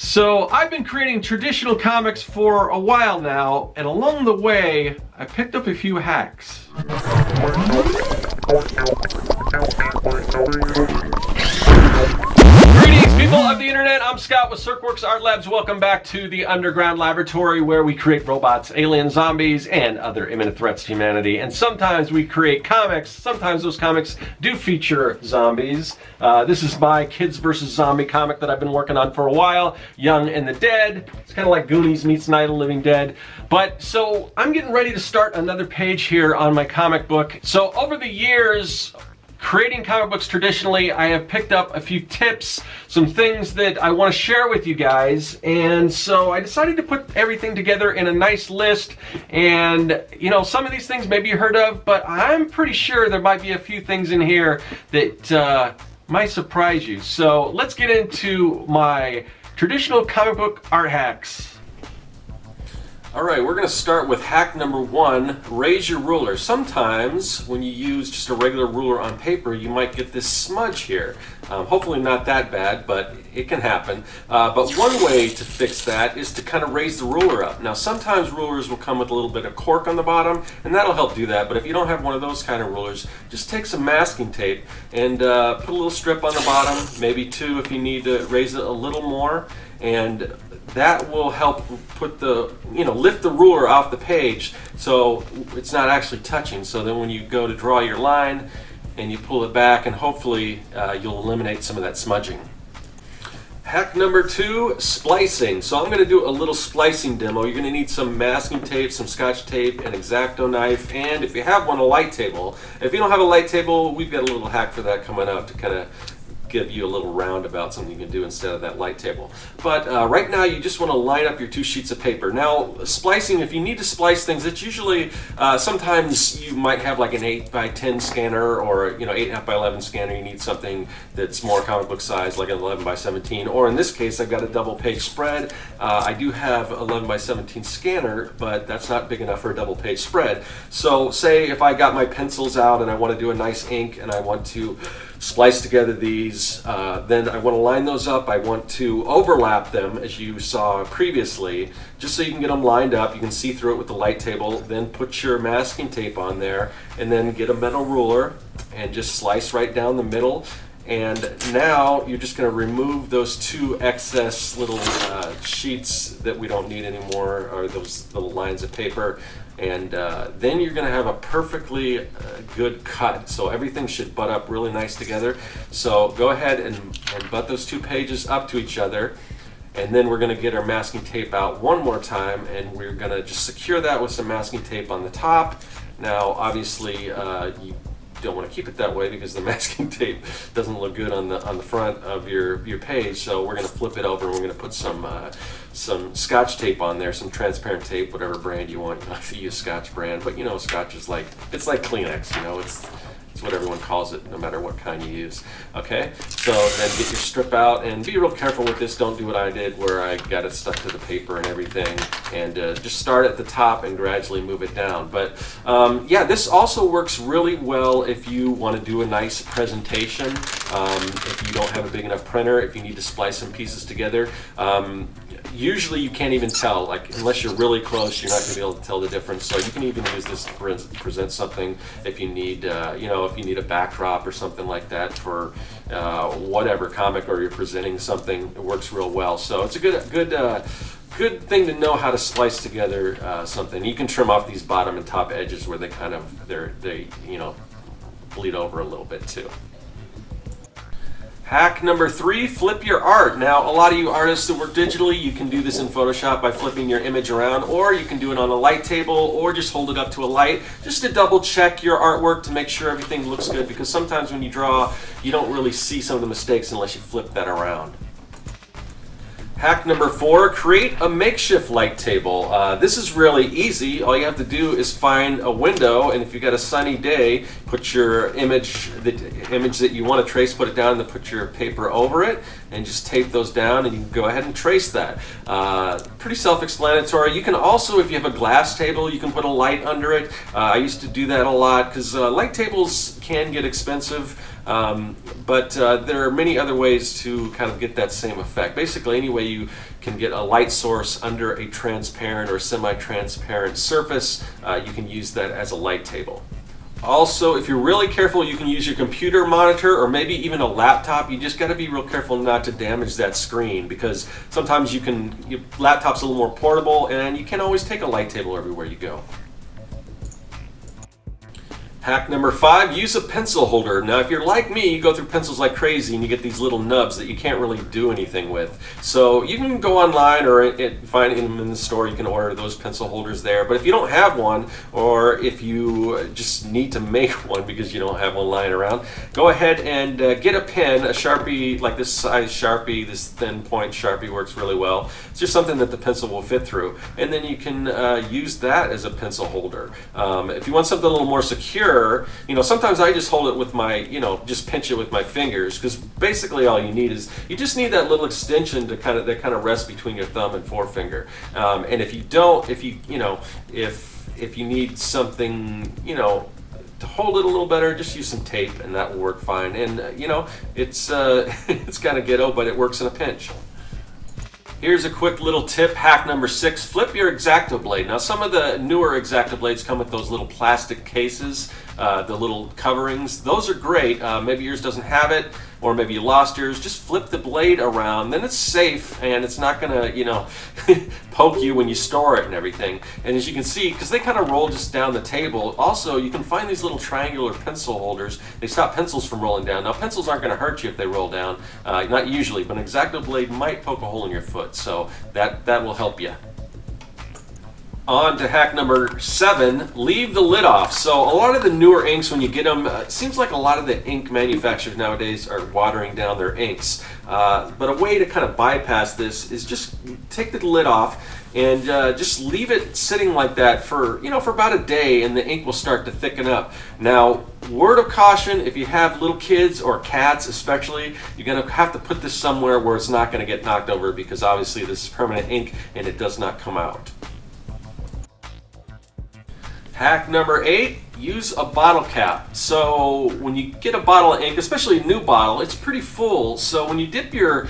So I've been creating traditional comics for a while now, and along the way, I picked up a few hacks. People of the internet. I'm Scott with Serkworks Art Labs. Welcome back to the underground laboratory where we create robots, alien zombies, and other imminent threats to humanity. And sometimes we create comics. Sometimes those comics do feature zombies. Uh, this is my Kids vs. Zombie comic that I've been working on for a while, Young and the Dead. It's kind of like Goonies meets Night of the Living Dead. But so I'm getting ready to start another page here on my comic book. So over the years, creating comic books traditionally, I have picked up a few tips, some things that I want to share with you guys. And so I decided to put everything together in a nice list. And, you know, some of these things maybe you heard of, but I'm pretty sure there might be a few things in here that uh, might surprise you. So let's get into my traditional comic book art hacks. All right, we're going to start with hack number one, raise your ruler. Sometimes when you use just a regular ruler on paper, you might get this smudge here. Um, hopefully not that bad, but it can happen. Uh, but one way to fix that is to kind of raise the ruler up. Now sometimes rulers will come with a little bit of cork on the bottom, and that'll help do that. But if you don't have one of those kind of rulers, just take some masking tape and uh, put a little strip on the bottom, maybe two if you need to raise it a little more. And that will help put the, you know, lift the ruler off the page so it's not actually touching. So then when you go to draw your line and you pull it back and hopefully uh, you'll eliminate some of that smudging. Hack number two, splicing. So I'm going to do a little splicing demo. You're going to need some masking tape, some scotch tape, an X-Acto knife, and if you have one, a light table. If you don't have a light table, we've got a little hack for that coming up to kind of give you a little roundabout, something you can do instead of that light table. But uh, right now you just want to line up your two sheets of paper. Now splicing, if you need to splice things, it's usually, uh, sometimes you might have like an 8 by 10 scanner or you know 8.5 by 11 scanner. You need something that's more comic book size like an 11 by 17. Or in this case I've got a double page spread. Uh, I do have 11 by 17 scanner, but that's not big enough for a double page spread. So say if I got my pencils out and I want to do a nice ink and I want to splice together these. Uh, then I want to line those up. I want to overlap them as you saw previously, just so you can get them lined up. You can see through it with the light table. Then put your masking tape on there and then get a metal ruler and just slice right down the middle. And now you're just going to remove those two excess little uh, sheets that we don't need anymore, or those little lines of paper and uh, then you're going to have a perfectly uh, good cut. So everything should butt up really nice together. So go ahead and, and butt those two pages up to each other. And then we're going to get our masking tape out one more time and we're going to just secure that with some masking tape on the top. Now obviously uh, you don't want to keep it that way because the masking tape doesn't look good on the on the front of your your page. So we're going to flip it over and we're going to put some uh, some Scotch tape on there, some transparent tape, whatever brand you want. You use Scotch brand, but you know Scotch is like it's like Kleenex. You know it's it's what everyone calls it, no matter what kind you use. Okay, so then get your strip out and be real careful with this. Don't do what I did where I got it stuck to the paper and everything. And uh, just start at the top and gradually move it down. But um, yeah, this also works really well if you want to do a nice presentation. Um, if you don't have a big enough printer, if you need to splice some pieces together. Um, usually you can't even tell, like unless you're really close, you're not to be able to tell the difference. So you can even use this to present something if you need, uh, you know, if you need a backdrop or something like that for uh, whatever comic or you're presenting something, it works real well. So it's a good, good, uh, good thing to know how to splice together uh, something. You can trim off these bottom and top edges where they kind of, they're, they, you know, bleed over a little bit too. Hack number three, flip your art. Now, a lot of you artists that work digitally, you can do this in Photoshop by flipping your image around, or you can do it on a light table, or just hold it up to a light, just to double check your artwork to make sure everything looks good, because sometimes when you draw, you don't really see some of the mistakes unless you flip that around. Hack number four, create a makeshift light table. Uh, this is really easy. All you have to do is find a window, and if you've got a sunny day, put your image, the image that you want to trace, put it down, and then put your paper over it, and just tape those down, and you can go ahead and trace that. Uh, pretty self-explanatory. You can also, if you have a glass table, you can put a light under it. Uh, I used to do that a lot, because uh, light tables can get expensive. Um, but uh, there are many other ways to kind of get that same effect. Basically, any way you can get a light source under a transparent or semi-transparent surface, uh, you can use that as a light table. Also, if you're really careful, you can use your computer monitor or maybe even a laptop. You just got to be real careful not to damage that screen because sometimes you can, your laptop's a little more portable and you can't always take a light table everywhere you go. Hack number five, use a pencil holder. Now, if you're like me, you go through pencils like crazy and you get these little nubs that you can't really do anything with. So you can go online or it, find them in the store. You can order those pencil holders there. But if you don't have one, or if you just need to make one because you don't have one lying around, go ahead and uh, get a pen, a Sharpie, like this size Sharpie, this thin point Sharpie works really well. It's just something that the pencil will fit through. And then you can uh, use that as a pencil holder. Um, if you want something a little more secure, you know, sometimes I just hold it with my, you know, just pinch it with my fingers because basically all you need is you just need that little extension to kind of that kind of rest between your thumb and forefinger. Um, and if you don't, if you, you know, if if you need something, you know, to hold it a little better, just use some tape and that will work fine. And uh, you know, it's uh, it's kind of ghetto, but it works in a pinch. Here's a quick little tip, hack number six, flip your X-Acto blade. Now some of the newer X-Acto blades come with those little plastic cases, uh, the little coverings. Those are great. Uh, maybe yours doesn't have it, or maybe you lost yours. Just flip the blade around, then it's safe and it's not gonna, you know, poke you when you store it and everything. And as you can see, because they kind of roll just down the table, also you can find these little triangular pencil holders. They stop pencils from rolling down. Now pencils aren't gonna hurt you if they roll down, uh, not usually, but an X-Acto blade might poke a hole in your foot, so that, that will help you. On to hack number seven, leave the lid off. So a lot of the newer inks, when you get them, uh, seems like a lot of the ink manufacturers nowadays are watering down their inks. Uh, but a way to kind of bypass this is just take the lid off and uh, just leave it sitting like that for, you know, for about a day and the ink will start to thicken up. Now, word of caution, if you have little kids or cats especially, you're going to have to put this somewhere where it's not going to get knocked over because obviously this is permanent ink and it does not come out. Hack number eight, use a bottle cap. So when you get a bottle of ink, especially a new bottle, it's pretty full. So when you dip your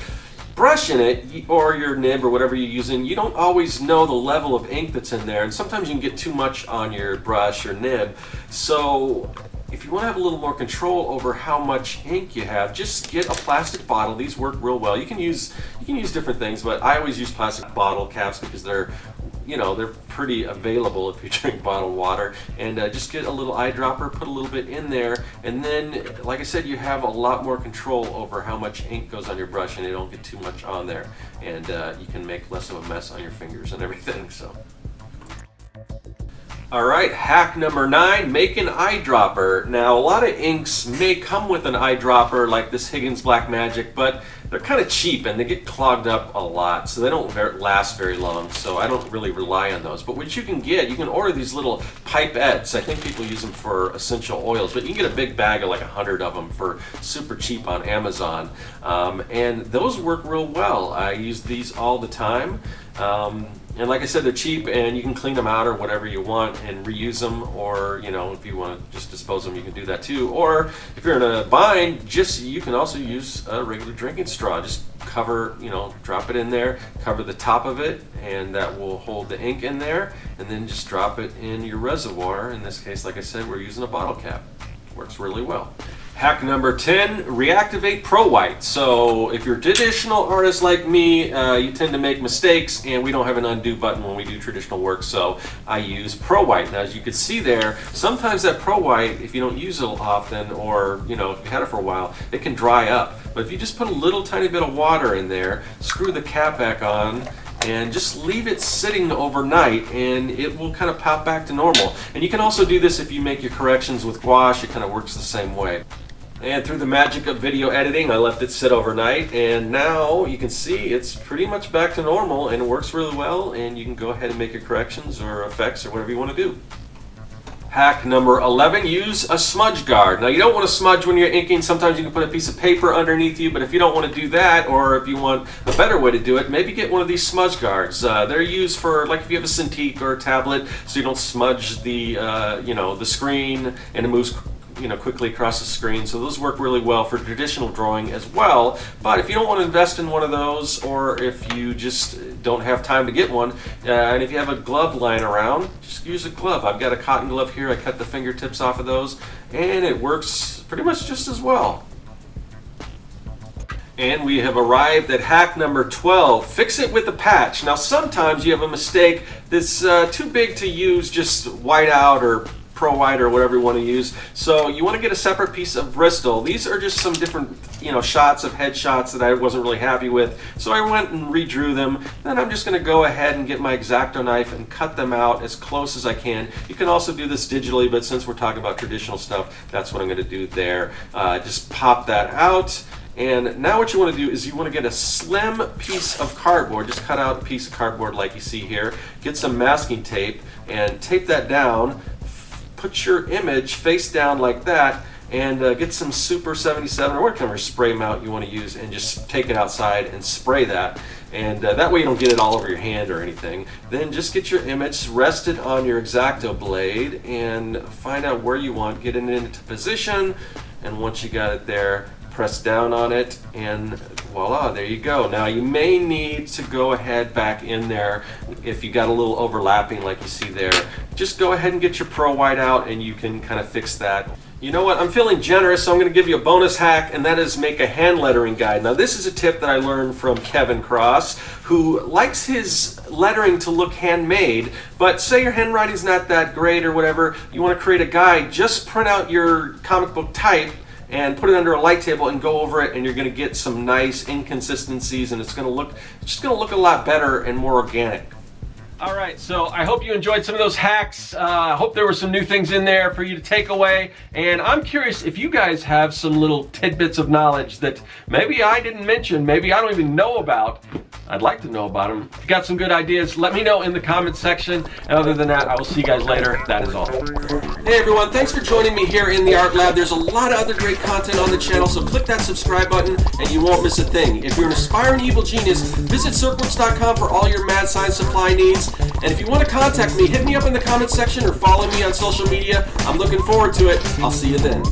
brush in it, or your nib or whatever you're using, you don't always know the level of ink that's in there. And sometimes you can get too much on your brush or nib. So if you want to have a little more control over how much ink you have, just get a plastic bottle. These work real well. You can use you can use different things, but I always use plastic bottle caps because they're you know, they're pretty available if you drink bottled water. And uh, just get a little eyedropper, put a little bit in there, and then, like I said, you have a lot more control over how much ink goes on your brush and you don't get too much on there. And uh, you can make less of a mess on your fingers and everything, so. All right, hack number nine, make an eyedropper. Now, a lot of inks may come with an eyedropper like this Higgins Black Magic, but they're kind of cheap and they get clogged up a lot, so they don't last very long, so I don't really rely on those. But what you can get, you can order these little pipettes. I think people use them for essential oils, but you can get a big bag of like a hundred of them for super cheap on Amazon. Um, and those work real well. I use these all the time. Um, and like I said, they're cheap and you can clean them out or whatever you want and reuse them or, you know, if you want to just dispose them, you can do that too. Or if you're in a bind, just you can also use a regular drinking straw. Just cover, you know, drop it in there, cover the top of it, and that will hold the ink in there, and then just drop it in your reservoir. In this case, like I said, we're using a bottle cap. Works really well. Hack number 10, reactivate Pro White. So if you're a traditional artist like me, uh, you tend to make mistakes and we don't have an undo button when we do traditional work, so I use Pro White. Now as you can see there, sometimes that Pro White, if you don't use it often or you know, if you had it for a while, it can dry up. But if you just put a little tiny bit of water in there, screw the cap back on, and just leave it sitting overnight and it will kind of pop back to normal. And you can also do this if you make your corrections with gouache, it kind of works the same way. And through the magic of video editing, I left it sit overnight, and now you can see it's pretty much back to normal and it works really well, and you can go ahead and make your corrections or effects or whatever you want to do. Hack number 11, use a smudge guard. Now you don't want to smudge when you're inking. Sometimes you can put a piece of paper underneath you, but if you don't want to do that, or if you want a better way to do it, maybe get one of these smudge guards. Uh, they're used for, like if you have a Cintiq or a tablet, so you don't smudge the, uh, you know, the screen and it moves you know quickly across the screen. So those work really well for traditional drawing as well. But if you don't want to invest in one of those, or if you just don't have time to get one, uh, and if you have a glove lying around, just use a glove. I've got a cotton glove here. I cut the fingertips off of those, and it works pretty much just as well. And we have arrived at hack number 12. Fix it with a patch. Now sometimes you have a mistake that's uh, too big to use just white out or pro white or whatever you want to use. So you want to get a separate piece of Bristol. These are just some different you know shots of headshots that I wasn't really happy with. So I went and redrew them. Then I'm just going to go ahead and get my X-Acto knife and cut them out as close as I can. You can also do this digitally, but since we're talking about traditional stuff, that's what I'm going to do there. Uh, just pop that out. And now what you want to do is you want to get a slim piece of cardboard, just cut out a piece of cardboard like you see here, get some masking tape and tape that down, put your image face down like that, and uh, get some Super 77 or whatever spray mount you want to use and just take it outside and spray that. And uh, that way you don't get it all over your hand or anything. Then just get your image rested on your X-Acto blade and find out where you want, get it into position, and once you got it there, press down on it and voila there you go. Now you may need to go ahead back in there. If you got a little overlapping like you see there just go ahead and get your pro white out and you can kind of fix that. You know what, I'm feeling generous, so I'm going to give you a bonus hack, and that is make a hand lettering guide. Now, this is a tip that I learned from Kevin Cross, who likes his lettering to look handmade, but say your handwriting's not that great or whatever, you want to create a guide, just print out your comic book type, and put it under a light table and go over it and you're going to get some nice inconsistencies and it's going to look it's just going to look a lot better and more organic. All right, so I hope you enjoyed some of those hacks. Uh, I hope there were some new things in there for you to take away. And I'm curious if you guys have some little tidbits of knowledge that maybe I didn't mention, maybe I don't even know about. I'd like to know about them. If you got some good ideas, let me know in the comments section. And other than that, I will see you guys later. That is all. Hey everyone, thanks for joining me here in the Art Lab. There's a lot of other great content on the channel, so click that subscribe button and you won't miss a thing. If you're an aspiring evil genius, visit Serkworks.com for all your mad science supply needs. And if you want to contact me, hit me up in the comments section or follow me on social media. I'm looking forward to it. I'll see you then.